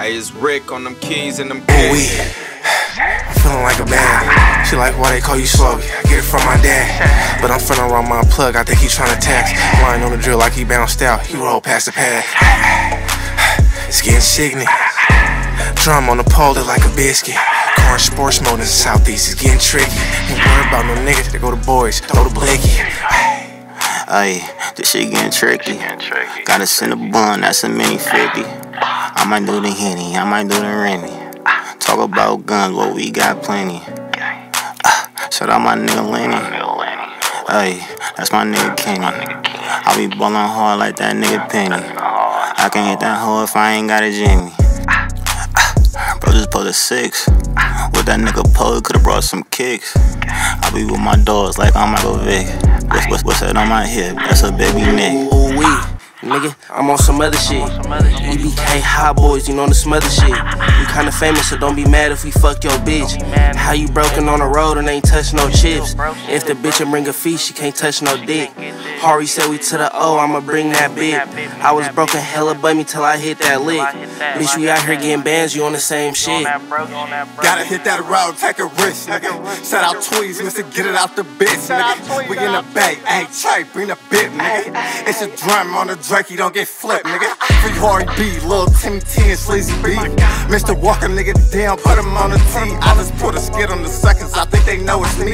I is Rick on them keys and them Ooh, keys. wee. I'm feeling like a man. She like why they call you Slo-Be. I get it from my dad. But I'm feeling around my plug. I think he trying to tax. Lying on the drill like he bounced out. He rolled past the pad. It's getting sickening. Drum on the pole look like a biscuit. Car sports mode in the southeast is getting tricky. Ain't worried about no niggas. They go to boys. Throw the blicky. Ay, this shit getting tricky. Gotta send a bun, that's a mini 50. I might do the Henny, I might do the Remy. Talk about guns, well, we got plenty. Ah, Shout out my nigga Lenny. Ay, that's my nigga Kenny. I be ballin' hard like that nigga Penny. I can hit that hoe if I ain't got a Jimmy. Ah, Bro just put a six. With that nigga Poe, could've brought some kicks. I be with my dogs like I'm Michael Vick. What's, what's, what's that on my hip? That's a baby Nick. Ooh nigga, I'm on some other shit. EBK high boys, you know the some other shit. We kinda famous, so don't be mad if we fuck your bitch. How you broken on the road and ain't touch no chips? If the bitch bring a fee, she can't touch no dick. Hari said we to the O, I'ma bring that bit. I was broken hella bummy till I hit that lick. Bitch, we out here getting bands, you on the same shit. Gotta hit that road, take a risk, nigga. Shout out Tweez, Mr. Get it out the bitch, nigga. We in the bag, hey, Trey, bring the bit, nigga. It's a drum on the Drake, you don't get flipped, nigga. Free Harry B, Lil Timmy T and Sleazy B. Mr. Walker, nigga, down, put him on the T. I just put a skid on the seconds, I think they know it's me.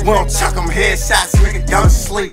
We don't chuck them headshots, nigga, go to sleep.